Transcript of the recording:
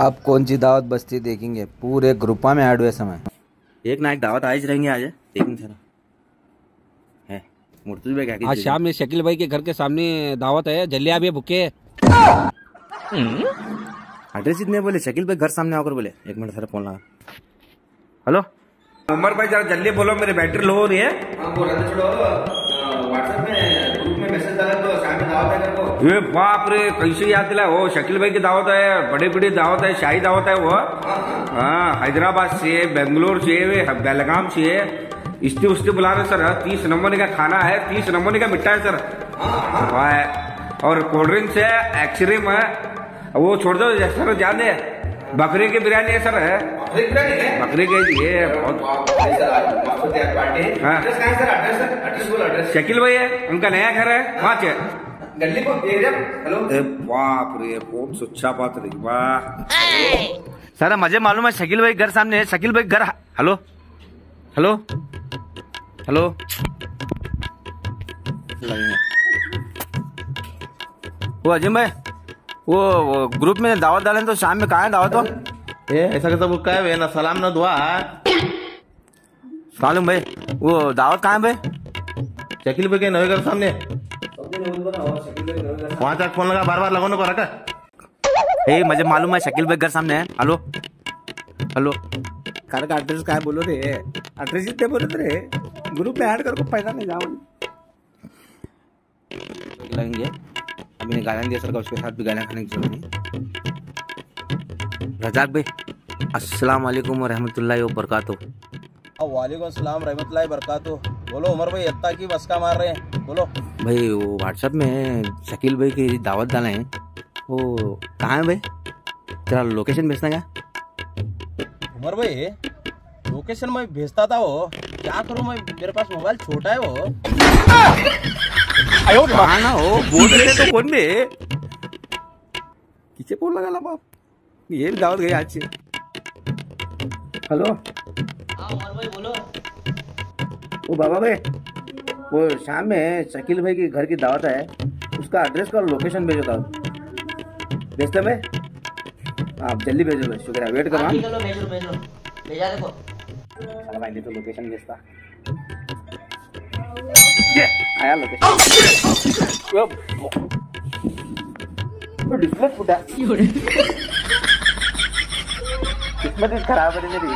आप कौन सी दावत बस्ती देखेंगे? पूरे ग्रुपा में ऐड हुए समय एक ना एक दावत आज रहेंगे आज देखेंगे सर है मुर्तुज भाई क्या आज शाम में शकील भाई के घर के सामने दावत है जल्दी भी भूखे एड्रेस इतने बोले शकील भाई घर सामने आकर बोले। एक मिनट सर फ़ोन लगा। हेलो? उमर भाई जरा जल्दी बोलो मेरी बैटरी लो हो रही है। ये बाप रे कैसे याद दिला? वो शकील भाई की दावत है बड़ी बड़ी दावत है शाही दावत है वो। हाँ हैदराबाद से बेंगलोर से बेलगाम से। इस्ती उस्ती बुला रहे सर। तीस नंबर का खाना है तीस नंबर का मिट्टा है सर। वाह और कोल्ड ड्रिंक्स है एक्सरीम है। वो छोड़ दो सर ध्यान दे। बकरी की बिरयानी है सर। है? बकरी के ये बहुत। शकील भाई है उनका नया घर है वहाँ के ए, बाप रे बहुत सुच्छा बात रही वाह। सर मुझे मालूम है शकील भाई घर सामने है शकील भाई घर हेलो? हेलो? हेलो? वो अजीम भाई वो, वो ग्रुप में दावत डाले तो शाम में कहा है दावत तो? ए ऐसा कैसा बुक है ना सलाम ना दुआ मालूम भाई वो दावत कहाँ है भाई? शकील भाई के नवे घर सामने। वहाँ तक फ़ोन लगा बार बार लगाने को रखा ए मुझे मालूम है शकील भाई घर सामने है। हेलो? हेलो? घर का एड्रेस क्या बोलो रे? एड्रेस इतने बोलो रे। ग्रुप में ऐड कर को पैसा नहीं जाओ। लगेंगे। अभी ने गाना दिया सर का उसके साथ भी गाना खाने की ज़रूरत नहीं। रजाक भाई अस्सलाम वालेकुम रहमतुल्लाहि व बरकातुहू। वालेकुम सलाम रहमतुल्लाहि बरकातु बोलो उमर भाई इतना की बस का मार रहे हैं? बोलो। भाई वो व्हाट्सएप में शकील भाई की दावत डाले हैं। वो कहाँ है भाई? तेरा लोकेशन भेजना क्या? उमर भाई लोकेशन मैं भेजता था वो। क्या करूँ मैं? मेरे पास मोबाइल छोटा है वो। कहाँ ना हो? बोल रहे तो कौन बे किसे फ़ोन लगा बाप? ये दावत गई आज से। हेलो। वो बाबा भाई वो शाम में शकील भाई के घर की दावत है उसका एड्रेस का लोकेशन भेजो था भेजते मैं आप जल्दी भेजो भाई शुक्रिया। वेट करो हाँ चलो भाई नहीं तो लोकेशन भेजता। आया लोकेशन डिस्प्ले फुटा। किस्मत खराब है मेरी